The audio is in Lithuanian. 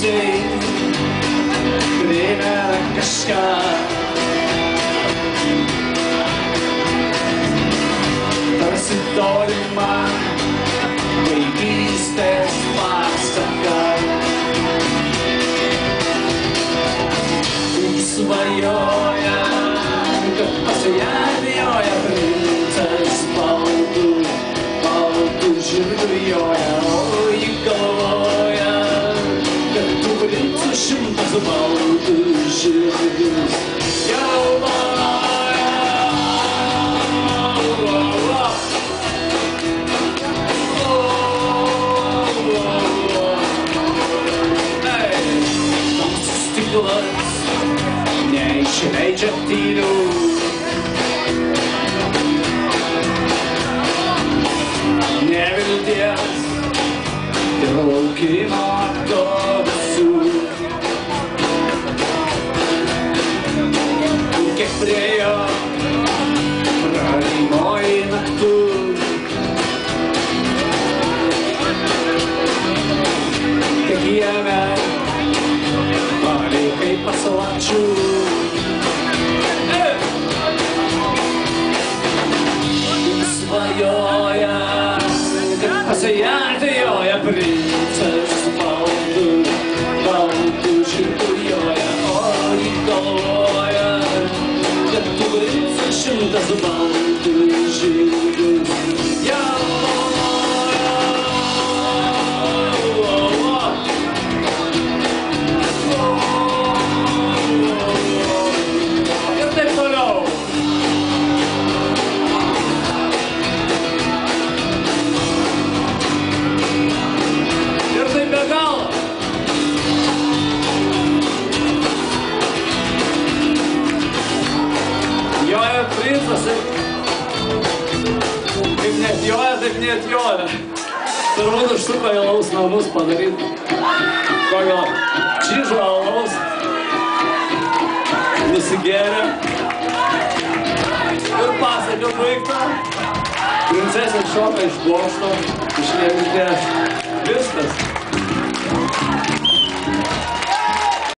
see Grina de cascar Transitoima Viviste massacrar Isso vai Stiklas neišleidžia tylių. Nevilties ir laukimo to visų. Kiek priejo pralimoji prenses baldır Baldırı rüyaya Ait doğaya Yaptığı Ir kaip net joja, taip net joja. Turbūt užsuko į laus namus padaryti kokio čyžo alaus. Nusigėrė. Ir pasaka baigta. Princesė šoka iš bokšto, iš.